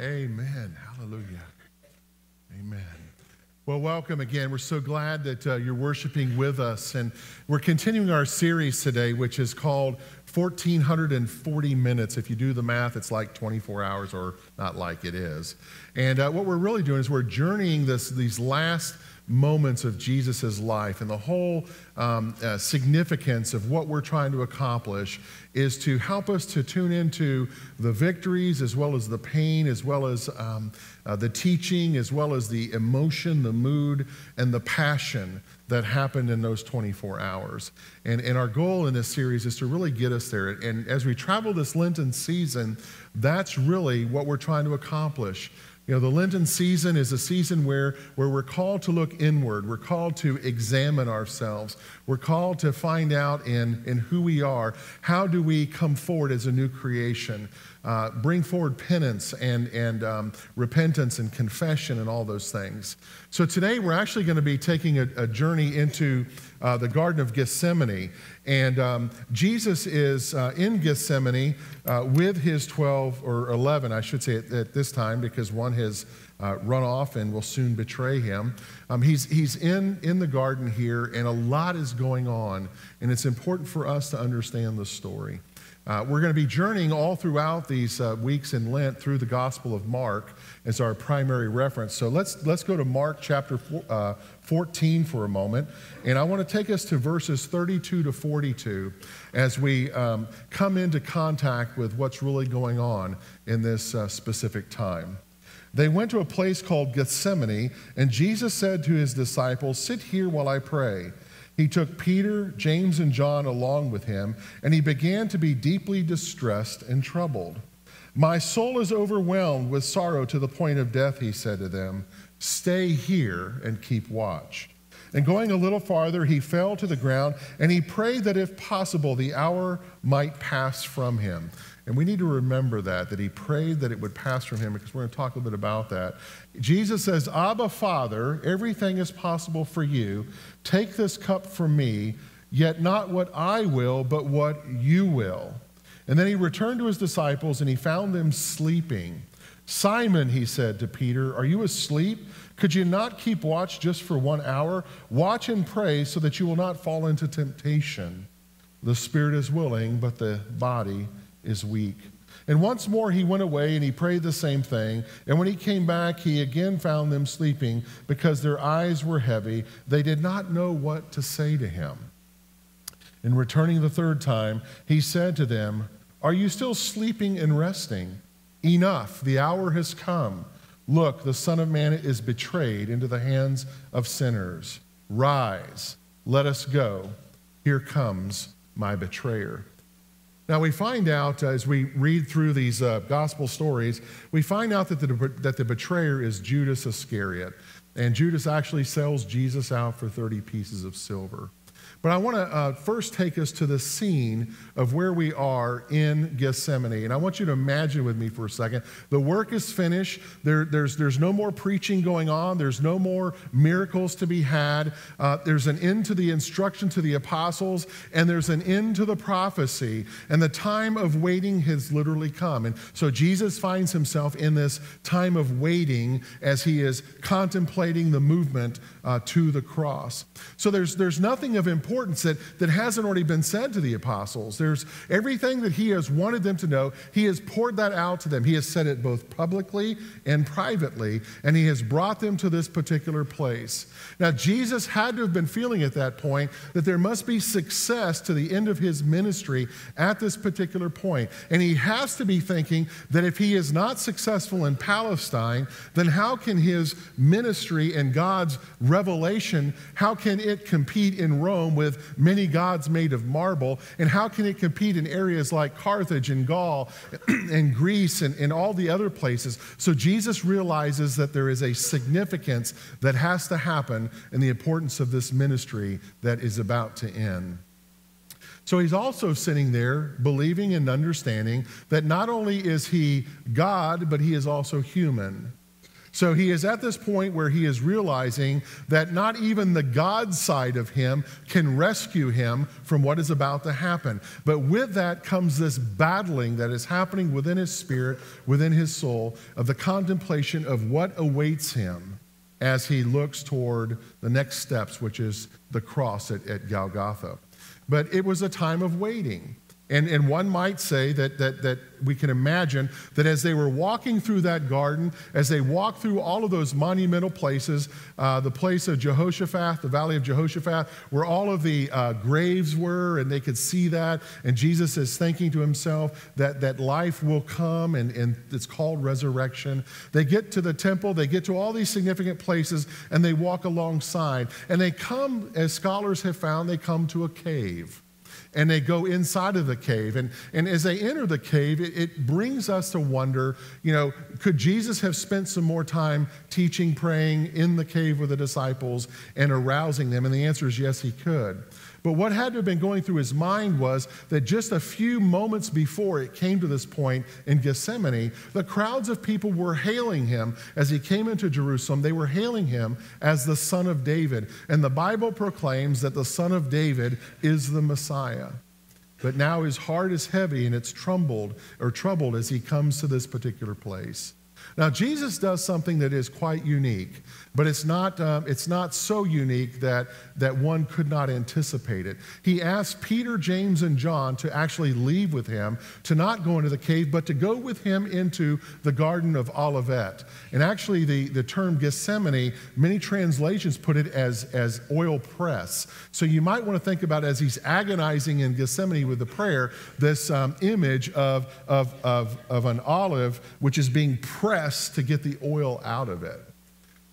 Amen. Hallelujah. Amen. Well, welcome again. We're so glad that uh, you're worshiping with us. And we're continuing our series today, which is called 1440 Minutes. If you do the math, it's like 24 hours, or not like it is. And uh, what we're really doing is we're journeying this, these last moments of Jesus' life and the whole um, uh, significance of what we're trying to accomplish is to help us to tune into the victories as well as the pain, as well as um, uh, the teaching, as well as the emotion, the mood, and the passion that happened in those 24 hours. And, and our goal in this series is to really get us there. And as we travel this Lenten season, that's really what we're trying to accomplish you know, the Lenten season is a season where, where we're called to look inward. We're called to examine ourselves. We're called to find out in, in who we are. How do we come forward as a new creation? Uh, bring forward penance and, and um, repentance and confession and all those things. So today we're actually going to be taking a, a journey into uh, the Garden of Gethsemane. And um, Jesus is uh, in Gethsemane uh, with his 12, or 11, I should say, at, at this time, because one has uh, run off and will soon betray him. Um, he's he's in, in the garden here, and a lot is going on. And it's important for us to understand the story. Uh, we're going to be journeying all throughout these uh, weeks in Lent through the Gospel of Mark as our primary reference. So let's, let's go to Mark chapter four, uh, 14 for a moment. And I want to take us to verses 32 to 42 as we um, come into contact with what's really going on in this uh, specific time. They went to a place called Gethsemane, and Jesus said to his disciples, Sit here while I pray. He took Peter, James, and John along with him, and he began to be deeply distressed and troubled. My soul is overwhelmed with sorrow to the point of death, he said to them. Stay here and keep watch. And going a little farther, he fell to the ground and he prayed that if possible, the hour might pass from him. And we need to remember that, that he prayed that it would pass from him, because we're going to talk a little bit about that. Jesus says, Abba, Father, everything is possible for you. Take this cup from me, yet not what I will, but what you will. And then he returned to his disciples and he found them sleeping. Simon, he said to Peter, Are you asleep? Could you not keep watch just for one hour? Watch and pray so that you will not fall into temptation. The spirit is willing, but the body is weak. And once more he went away and he prayed the same thing. And when he came back, he again found them sleeping because their eyes were heavy. They did not know what to say to him. And returning the third time, he said to them, Are you still sleeping and resting? Enough, the hour has come. Look, the Son of Man is betrayed into the hands of sinners. Rise, let us go. Here comes my betrayer. Now, we find out uh, as we read through these uh, gospel stories, we find out that the, that the betrayer is Judas Iscariot. And Judas actually sells Jesus out for 30 pieces of silver. But I want to uh, first take us to the scene of where we are in Gethsemane. And I want you to imagine with me for a second. The work is finished. There, there's, there's no more preaching going on, there's no more miracles to be had. Uh, there's an end to the instruction to the apostles, and there's an end to the prophecy. And the time of waiting has literally come. And so Jesus finds himself in this time of waiting as he is contemplating the movement uh, to the cross. So there's, there's nothing of importance importance that, that hasn't already been said to the apostles. There's everything that he has wanted them to know, he has poured that out to them. He has said it both publicly and privately, and he has brought them to this particular place. Now, Jesus had to have been feeling at that point that there must be success to the end of his ministry at this particular point. And he has to be thinking that if he is not successful in Palestine, then how can his ministry and God's revelation, how can it compete in Rome with with many gods made of marble? And how can it compete in areas like Carthage and Gaul and Greece and, and all the other places? So Jesus realizes that there is a significance that has to happen in the importance of this ministry that is about to end. So he's also sitting there believing and understanding that not only is he God, but he is also human. So he is at this point where he is realizing that not even the God side of him can rescue him from what is about to happen. But with that comes this battling that is happening within his spirit, within his soul, of the contemplation of what awaits him as he looks toward the next steps, which is the cross at, at Golgotha. But it was a time of waiting. And, and one might say that, that, that we can imagine that as they were walking through that garden, as they walked through all of those monumental places, uh, the place of Jehoshaphat, the valley of Jehoshaphat, where all of the uh, graves were, and they could see that, and Jesus is thinking to himself that, that life will come, and, and it's called resurrection. They get to the temple, they get to all these significant places, and they walk alongside. And they come, as scholars have found, they come to a cave and they go inside of the cave. And, and as they enter the cave, it, it, brings us to wonder you know, could Jesus have spent some more time teaching, praying in the cave with the disciples and arousing them? And the answer is yes, he could. But what had to have been going through his mind was that just a few moments before it came to this point in Gethsemane, the crowds of people were hailing him as he came into Jerusalem. They were hailing him as the Son of David. And the Bible proclaims that the Son of David is the Messiah. But now his heart is heavy and it's troubled or troubled as he comes to this particular place. Now, Jesus does something that is quite unique, but it's not, um, it's not so unique that, that one could not anticipate it. He asked Peter, James, and John to actually leave with him, to not go into the cave, but to go with him into the Garden of Olivet. And actually, the, the term Gethsemane, many translations put it as, as oil press. So you might want to think about as he's agonizing in Gethsemane with the prayer, this um, image of, of, of, of an olive which is being pressed press to get the oil out of it.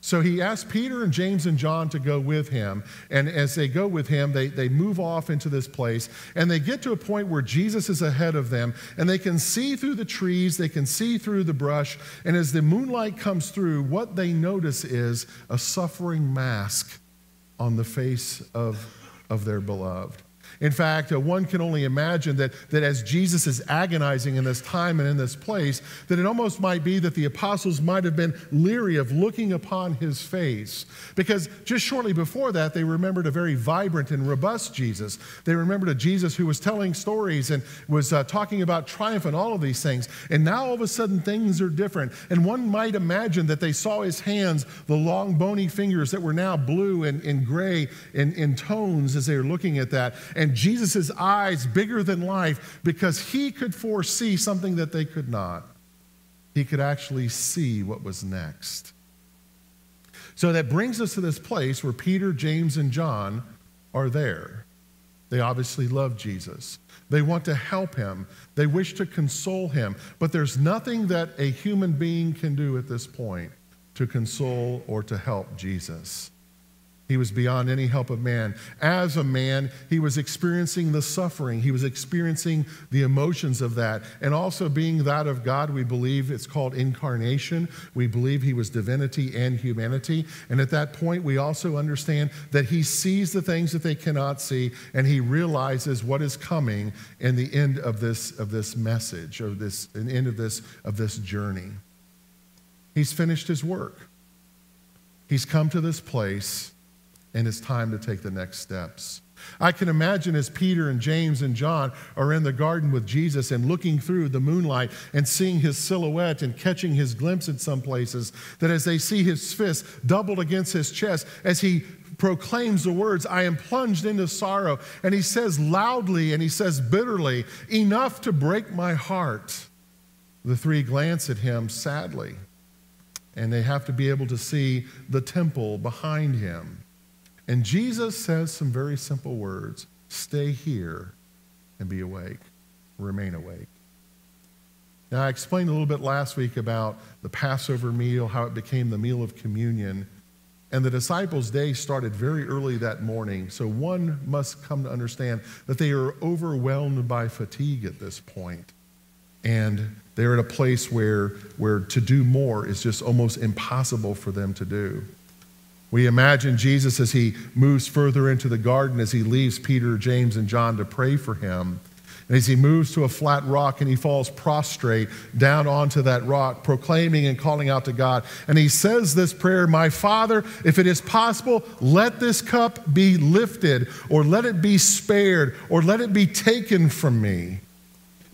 So he asked Peter and James and John to go with him. And as they go with him, they, they move off into this place. And they get to a point where Jesus is ahead of them. And they can see through the trees, they can see through the brush. And as the moonlight comes through, what they notice is a suffering mask on the face of, of their beloved. In fact, uh, one can only imagine that, that as Jesus is agonizing in this time and in this place, that it almost might be that the apostles might have been leery of looking upon his face. Because just shortly before that, they remembered a very vibrant and robust Jesus. They remembered a Jesus who was telling stories and was uh, talking about triumph and all of these things. And now all of a sudden, things are different. And one might imagine that they saw his hands, the long, bony fingers that were now blue and, and gray in, in tones as they were looking at that. And and Jesus' eyes bigger than life because he could foresee something that they could not. He could actually see what was next. So that brings us to this place where Peter, James, and John are there. They obviously love Jesus. They want to help him. They wish to console him. But there's nothing that a human being can do at this point to console or to help Jesus. He was beyond any help of man. As a man, he was experiencing the suffering, he was experiencing the emotions of that. And also, being that of God, we believe it's called incarnation. We believe he was divinity and humanity. And at that point, we also understand that he sees the things that they cannot see, and he realizes what is coming in the end of this, of this message, or this, the end of this, of this journey. He's finished his work. He's come to this place and it's time to take the next steps. I can imagine as Peter and James and John are in the garden with Jesus and looking through the moonlight and seeing his silhouette and catching his glimpse in some places, that as they see his fist doubled against his chest, as he proclaims the words, I am plunged into sorrow, and he says loudly and he says bitterly, Enough to break my heart. The three glance at him sadly, and they have to be able to see the temple behind him. And Jesus says some very simple words stay here and be awake, remain awake. Now, I explained a little bit last week about the Passover meal, how it became the meal of communion. And the disciples' day started very early that morning. So one must come to understand that they are overwhelmed by fatigue at this point. And they're at a place where, where to do more is just almost impossible for them to do. We imagine Jesus as he moves further into the garden, as he leaves Peter, James, and John to pray for him. And as he moves to a flat rock and he falls prostrate down onto that rock, proclaiming and calling out to God. And he says this prayer My Father, if it is possible, let this cup be lifted, or let it be spared, or let it be taken from me.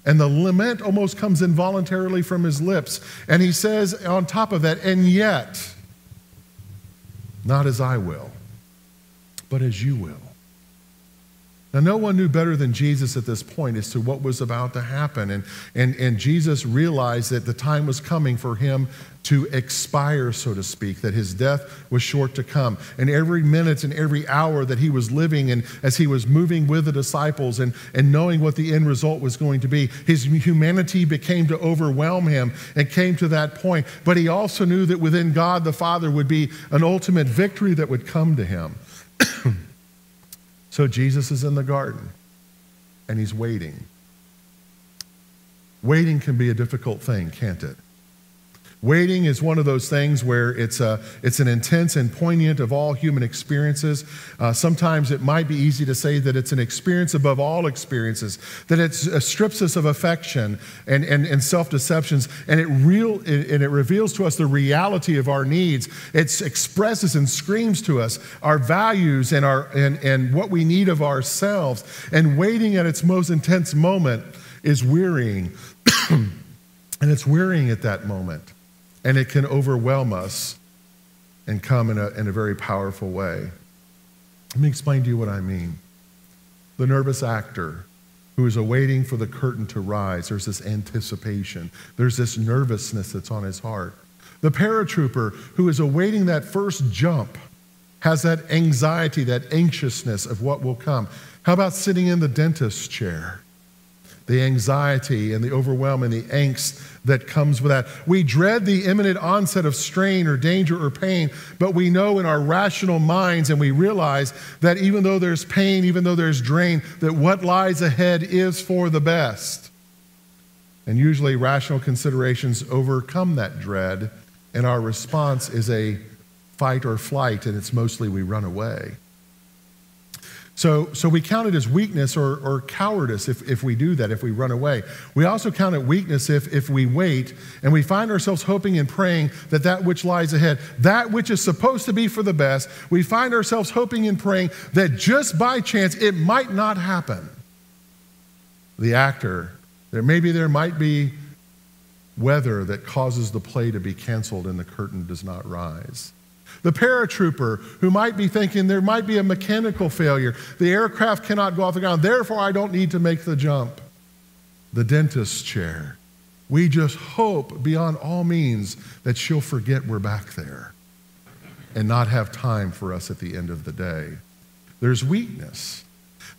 And the lament almost comes involuntarily from his lips. And he says on top of that, and yet, not as I will, but as you will. Now, no one knew better than Jesus at this point as to what was about to happen. And, and, and Jesus realized that the time was coming for him to expire, so to speak, that his death was short to come. And every minute and every hour that he was living, and as he was moving with the disciples and, and knowing what the end result was going to be, his humanity became to overwhelm him and came to that point. But he also knew that within God the Father would be an ultimate victory that would come to him. So Jesus is in the garden and he's waiting. Waiting can be a difficult thing, can't it? Waiting is one of those things where it's, a, it's an intense and poignant of all human experiences. Uh, sometimes it might be easy to say that it's an experience above all experiences, that it uh, strips us of affection and, and, and self deceptions, and, it real, and it reveals to us the reality of our needs. It expresses and screams to us our values and, our, and, and what we need of ourselves. And waiting at its most intense moment is wearying. and it's wearying at that moment and it can overwhelm us and come in a, in a very powerful way. Let me explain to you what I mean. The nervous actor who is awaiting for the curtain to rise, there's this anticipation, there's this nervousness that's on his heart. The paratrooper who is awaiting that first jump has that anxiety, that anxiousness of what will come. How about sitting in the dentist's chair? The anxiety and the overwhelm and the angst that comes with that. We dread the imminent onset of strain or danger or pain, but we know in our rational minds and we realize that even though there's pain, even though there's drain, that what lies ahead is for the best. And usually rational considerations overcome that dread, and our response is a fight or flight, and it's mostly we run away. So, so we count it as weakness or, or cowardice if, if we do that, if we run away. We also count it weakness if, if we wait and we find ourselves hoping and praying that that which lies ahead, that which is supposed to be for the best, we find ourselves hoping and praying that just by chance it might not happen. The actor, there maybe there might be weather that causes the play to be canceled and the curtain does not rise. The paratrooper who might be thinking there might be a mechanical failure. The aircraft cannot go off the ground, therefore, I don't need to make the jump. The dentist's chair. We just hope beyond all means that she'll forget we're back there and not have time for us at the end of the day. There's weakness.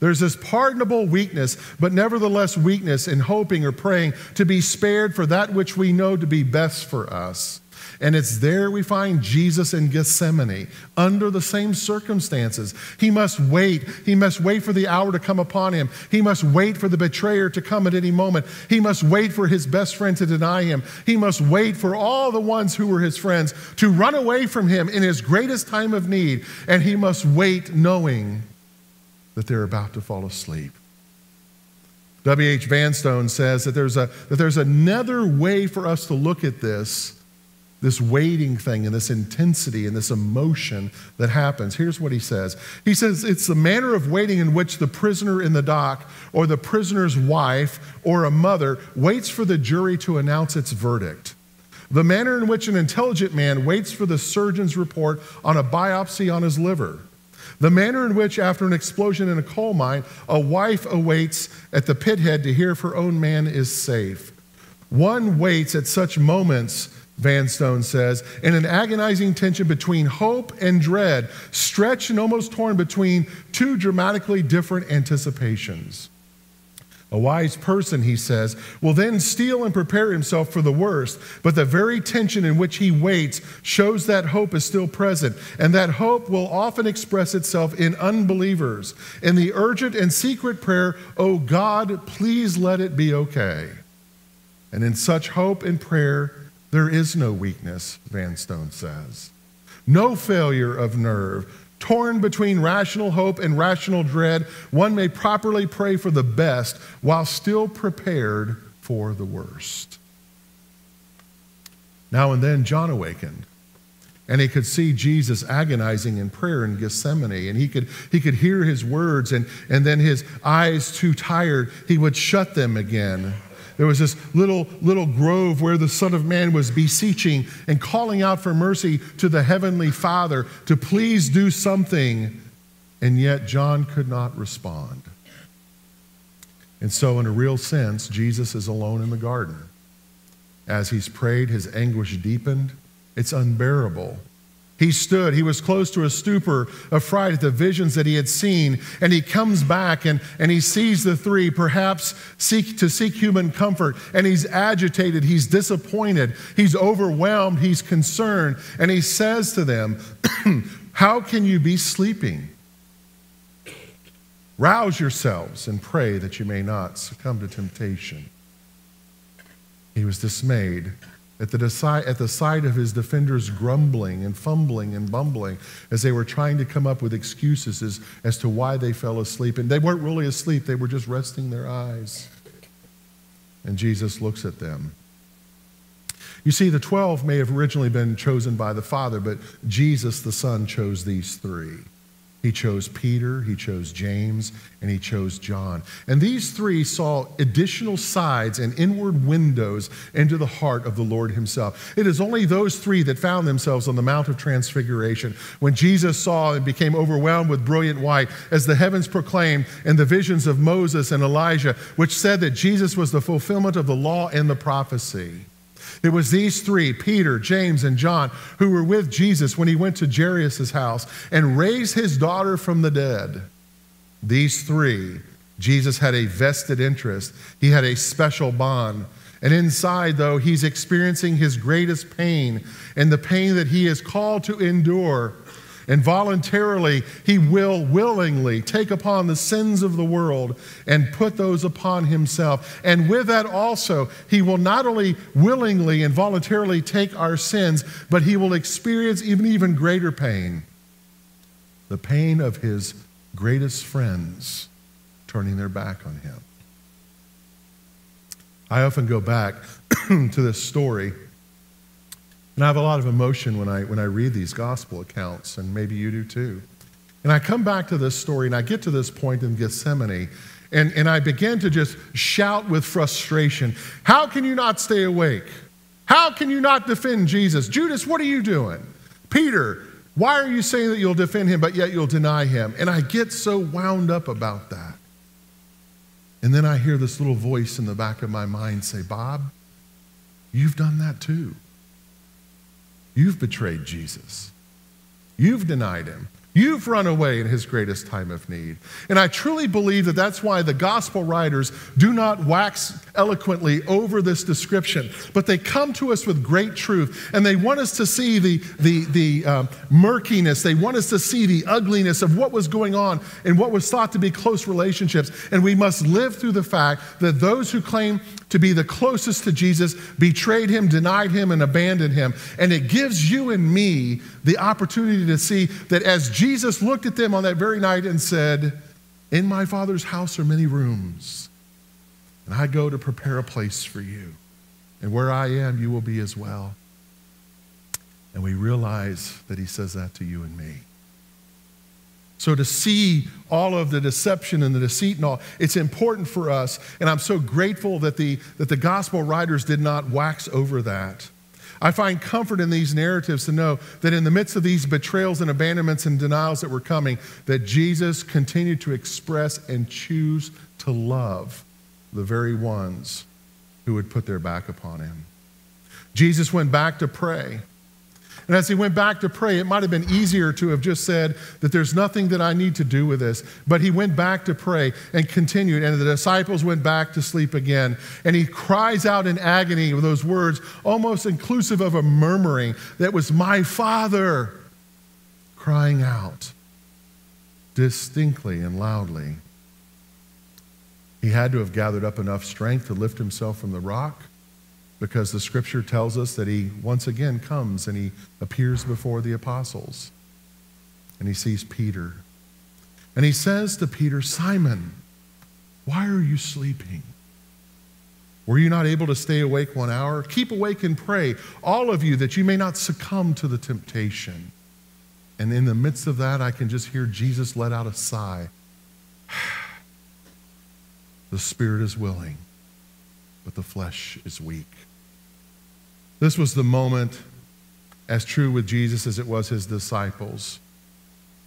There's this pardonable weakness, but nevertheless weakness in hoping or praying to be spared for that which we know to be best for us. And it's there we find Jesus in Gethsemane under the same circumstances. He must wait. He must wait for the hour to come upon him. He must wait for the betrayer to come at any moment. He must wait for his best friend to deny him. He must wait for all the ones who were his friends to run away from him in his greatest time of need. And he must wait knowing that they're about to fall asleep. W.H. Vanstone says that there's, a, that there's another way for us to look at this this waiting thing and this intensity and this emotion that happens. Here's what he says He says, It's the manner of waiting in which the prisoner in the dock or the prisoner's wife or a mother waits for the jury to announce its verdict. The manner in which an intelligent man waits for the surgeon's report on a biopsy on his liver. The manner in which, after an explosion in a coal mine, a wife awaits at the pithead to hear if her own man is safe. One waits at such moments Vanstone says, in an agonizing tension between hope and dread, stretched and almost torn between two dramatically different anticipations. A wise person, he says, will then steel and prepare himself for the worst, but the very tension in which he waits shows that hope is still present, and that hope will often express itself in unbelievers, in the urgent and secret prayer, Oh God, please let it be okay. And in such hope and prayer, there is no weakness, Vanstone says. No failure of nerve, Torn between rational hope and rational dread, one may properly pray for the best while still prepared for the worst. Now and then, John awakened. And he could see Jesus agonizing in prayer in Gethsemane. And he could, he could hear his words, and, and then his eyes too tired, he would shut them again. There was this little, little grove where the Son of Man was beseeching and calling out for mercy to the Heavenly Father to please do something. And yet, John could not respond. And so, in a real sense, Jesus is alone in the garden. As he's prayed, his anguish deepened. It's unbearable. He stood, he was close to a stupor of fright at the visions that he had seen, and he comes back and, and he sees the three, perhaps seek to seek human comfort, and he's agitated, he's disappointed, he's overwhelmed, he's concerned, and he says to them, How can you be sleeping? Rouse yourselves and pray that you may not succumb to temptation. He was dismayed at the, at the sight of his defenders grumbling and fumbling and bumbling as they were trying to come up with excuses as, as to why they fell asleep. And they weren't really asleep, they were just resting their eyes. And Jesus looks at them. You see, the 12 may have originally been chosen by the Father, but Jesus, the Son, chose these three. He chose Peter, he chose James, and he chose John. And these three saw additional sides and inward windows into the heart of the Lord himself. It is only those three that found themselves on the Mount of Transfiguration when Jesus saw and became overwhelmed with brilliant white as the heavens proclaimed and the visions of Moses and Elijah, which said that Jesus was the fulfillment of the law and the prophecy. It was these three, Peter, James, and John, who were with Jesus when he went to Jairus' house and raised his daughter from the dead. These three, Jesus had a vested interest, he had a special bond. And inside, though, he's experiencing his greatest pain and the pain that he is called to endure and voluntarily, he will willingly take upon the sins of the world and put those upon himself. And with that also, he will not only willingly and voluntarily take our sins, but he will experience even, even greater pain the pain of his greatest friends turning their back on him. I often go back to this story and I have a lot of emotion when I, when I read these gospel accounts, and maybe you do too. And I come back to this story, and I get to this point in Gethsemane, and, and I begin to just shout with frustration How can you not stay awake? How can you not defend Jesus? Judas, what are you doing? Peter, why are you saying that you'll defend him, but yet you'll deny him? And I get so wound up about that. And then I hear this little voice in the back of my mind say, Bob, you've done that too. You've betrayed Jesus. You've denied him. You've run away in his greatest time of need. And I truly believe that that's why the gospel writers do not wax eloquently over this description, but they come to us with great truth and they want us to see the, the, the um, murkiness, they want us to see the ugliness of what was going on in what was thought to be close relationships. And we must live through the fact that those who claim to be the closest to Jesus betrayed him, denied him, and abandoned him. And it gives you and me the opportunity to see that as Jesus looked at them on that very night and said, In my Father's house are many rooms and I go to prepare a place for you. And where I am, you will be as well. And we realize that he says that to you and me. So, to see all of the deception and the deceit and all, it's important for us. And I'm so grateful that the, that the gospel writers did not wax over that. I find comfort in these narratives to know that in the midst of these betrayals and abandonments and denials that were coming, that Jesus continued to express and choose to love the very ones who would put their back upon him. Jesus went back to pray. And as he went back to pray, it might have been easier to have just said that there's nothing that I need to do with this. But he went back to pray and continued. And the disciples went back to sleep again. And he cries out in agony with those words, almost inclusive of a murmuring that was, My Father, crying out distinctly and loudly. He had to have gathered up enough strength to lift himself from the rock because the scripture tells us that he once again comes and he appears before the apostles. and he sees Peter. And he says to Peter, Simon, why are you sleeping? Were you not able to stay awake one hour? Keep awake and pray, all of you, that you may not succumb to the temptation. And in the midst of that, I can just hear Jesus let out a sigh. the spirit is willing, but the flesh is weak. This was the moment, as true with Jesus as it was his disciples.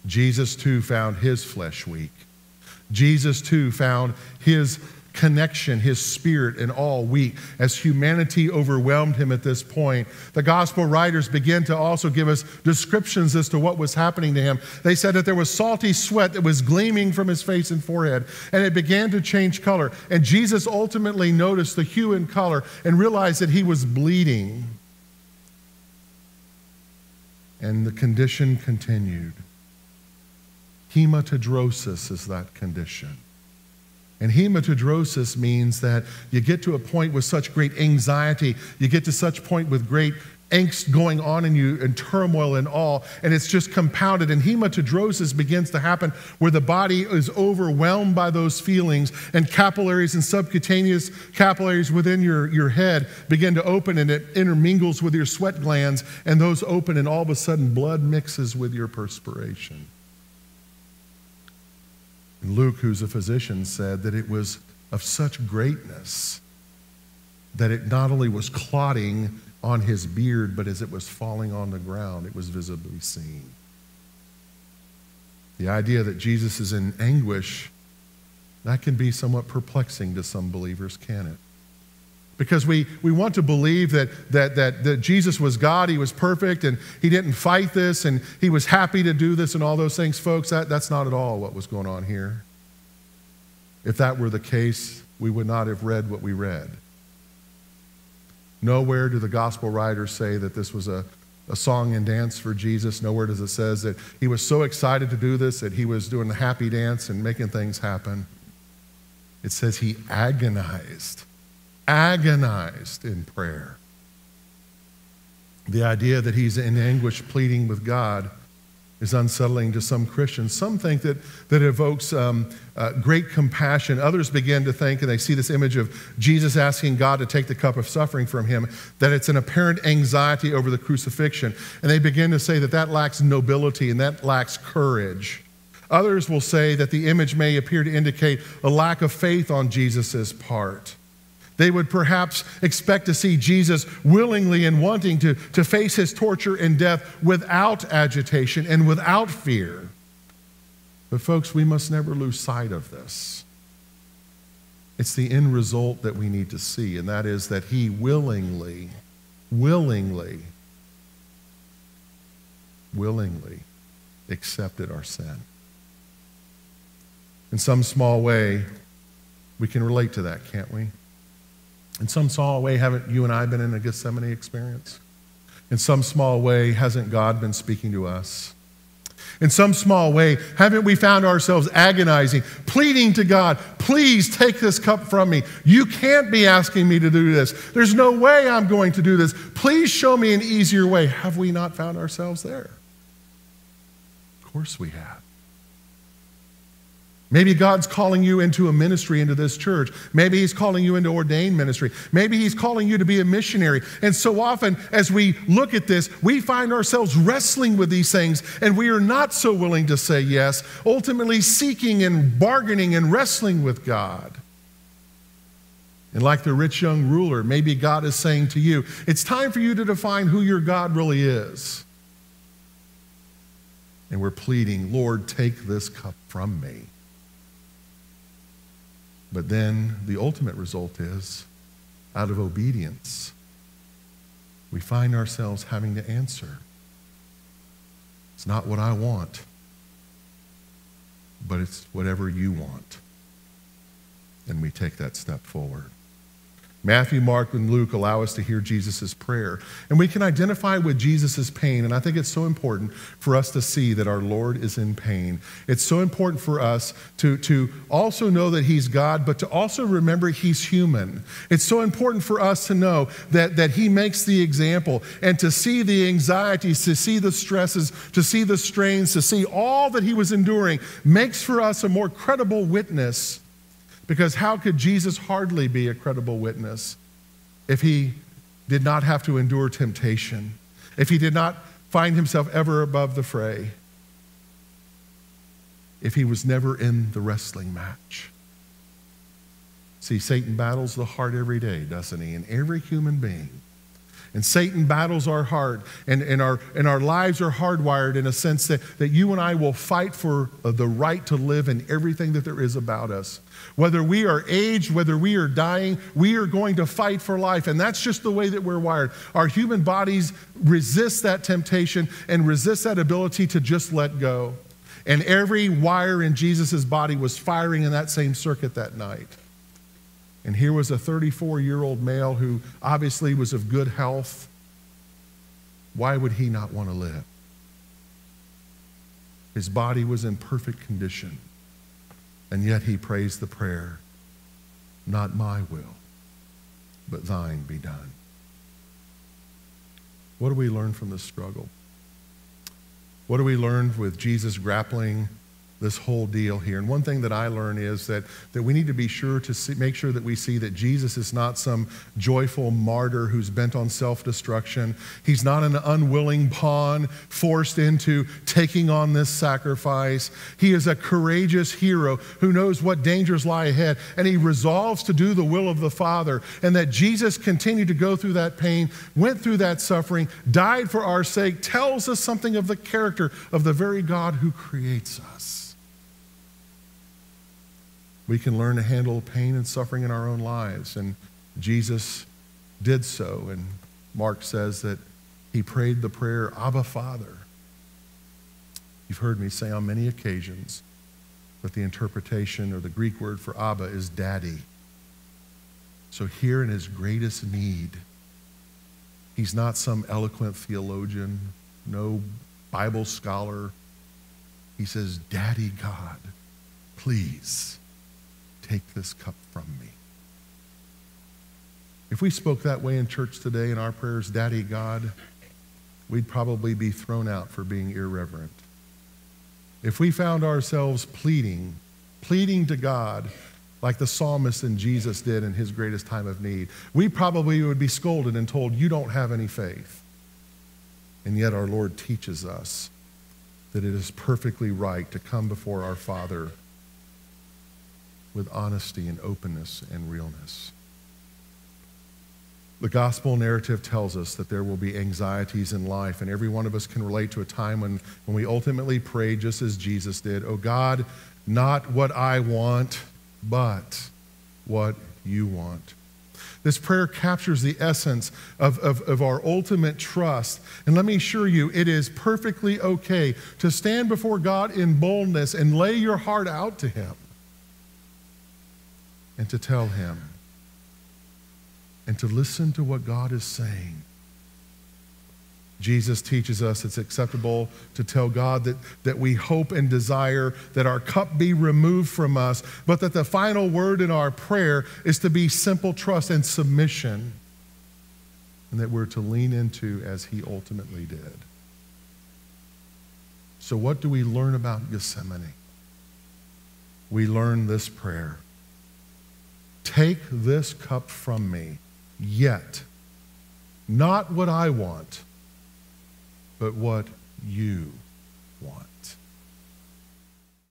Jesus too found his flesh weak. Jesus too found his connection, his spirit, and all weak. As humanity overwhelmed him at this point, the gospel writers begin to also give us descriptions as to what was happening to him. They said that there was salty sweat that was gleaming from his face and forehead, and it began to change color. And Jesus ultimately noticed the hue and color and realized that he was bleeding. And the condition continued. Hematidrosis is that condition. And hematidrosis means that you get to a point with such great anxiety, you get to such point with great angst going on in you and turmoil and all, and it's just compounded. And hematidrosis begins to happen where the body is overwhelmed by those feelings, and capillaries and subcutaneous capillaries within your, your head begin to open, and it intermingles with your sweat glands, and those open, and all of a sudden blood mixes with your perspiration. Luke, who's a physician, said that it was of such greatness that it not only was clotting on his beard, but as it was falling on the ground, it was visibly seen. The idea that Jesus is in anguish, that can be somewhat perplexing to some believers, can it? Because we, we want to believe that, that, that, that Jesus was God, he was perfect, and he didn't fight this, and he was happy to do this, and all those things. Folks, that, that's not at all what was going on here. If that were the case, we would not have read what we read. Nowhere do the gospel writers say that this was a, a song and dance for Jesus. Nowhere does it says that he was so excited to do this that he was doing the happy dance and making things happen. It says he agonized agonized in prayer. The idea that he's in anguish pleading with God is unsettling to some Christians. Some think that, that evokes um, uh, great compassion. Others begin to think, and they see this image of Jesus asking God to take the cup of suffering from him, that it's an apparent anxiety over the crucifixion. And they begin to say that that lacks nobility and that lacks courage. Others will say that the image may appear to indicate a lack of faith on Jesus' part. They would perhaps expect to see Jesus willingly and wanting to, to face his torture and death without agitation and without fear. But, folks, we must never lose sight of this. It's the end result that we need to see, and that is that he willingly, willingly, willingly accepted our sin. In some small way, we can relate to that, can't we? In some small way, haven't you and I been in a Gethsemane experience? In some small way, hasn't God been speaking to us? In some small way, haven't we found ourselves agonizing, pleading to God, please take this cup from me. You can't be asking me to do this. There's no way I'm going to do this. Please show me an easier way. Have we not found ourselves there? Of course we have. Maybe God's calling you into a ministry into this church. Maybe He's calling you into ordained ministry. Maybe He's calling you to be a missionary. And so often, as we look at this, we find ourselves wrestling with these things and we are not so willing to say yes, ultimately seeking and bargaining and wrestling with God. And like the rich young ruler, maybe God is saying to you, it's time for you to define who your God really is. And we're pleading, Lord, take this cup from me. But then the ultimate result is out of obedience, we find ourselves having to answer. It's not what I want, but it's whatever you want. And we take that step forward. Matthew, Mark, and Luke allow us to hear Jesus' prayer. And we can identify with Jesus' pain. And I think it's so important for us to see that our Lord is in pain. It's so important for us to, to also know that He's God, but to also remember He's human. It's so important for us to know that, that He makes the example and to see the anxieties, to see the stresses, to see the strains, to see all that He was enduring makes for us a more credible witness because how could Jesus hardly be a credible witness if he did not have to endure temptation, if he did not find himself ever above the fray, if he was never in the wrestling match? See, Satan battles the heart every day, doesn't he? In every human being. And Satan battles our heart, and, and, our, and our lives are hardwired in a sense that, that you and I will fight for uh, the right to live in everything that there is about us. Whether we are aged, whether we are dying, we are going to fight for life. And that's just the way that we're wired. Our human bodies resist that temptation and resist that ability to just let go. And every wire in Jesus' body was firing in that same circuit that night. And here was a 34 year old male who obviously was of good health. Why would he not want to live? His body was in perfect condition. And yet he prays the prayer Not my will, but thine be done. What do we learn from this struggle? What do we learn with Jesus grappling this whole deal here. And one thing that I learn is that, that we need to be sure to see, make sure that we see that Jesus is not some joyful martyr who's bent on self destruction. He's not an unwilling pawn forced into taking on this sacrifice. He is a courageous hero who knows what dangers lie ahead and he resolves to do the will of the Father. And that Jesus continued to go through that pain, went through that suffering, died for our sake, tells us something of the character of the very God who creates us. We can learn to handle pain and suffering in our own lives. And Jesus did so. And Mark says that he prayed the prayer, Abba, Father. You've heard me say on many occasions that the interpretation or the Greek word for Abba is daddy. So, here in his greatest need, he's not some eloquent theologian, no Bible scholar. He says, Daddy God, please Take this cup from me. If we spoke that way in church today in our prayers, Daddy God, we'd probably be thrown out for being irreverent. If we found ourselves pleading, pleading to God like the psalmist and Jesus did in his greatest time of need, we probably would be scolded and told, You don't have any faith. And yet our Lord teaches us that it is perfectly right to come before our Father with honesty and openness and realness. The gospel narrative tells us that there will be anxieties in life, and every one of us can relate to a time when, when we ultimately pray just as Jesus did Oh God, not what I want, but what you want. This prayer captures the essence of, of, of, our ultimate trust. And let me assure you, it is perfectly okay to stand before God in boldness and lay your heart out to Him and to tell Him and to listen to what God is saying. Jesus teaches us it's acceptable to tell God that, that we hope and desire that our cup be removed from us, but that the final word in our prayer is to be simple trust and submission, and that we're to lean into as He ultimately did. So, what do we learn about Gethsemane? We learn this prayer Take this cup from me, yet not what I want, but what you want.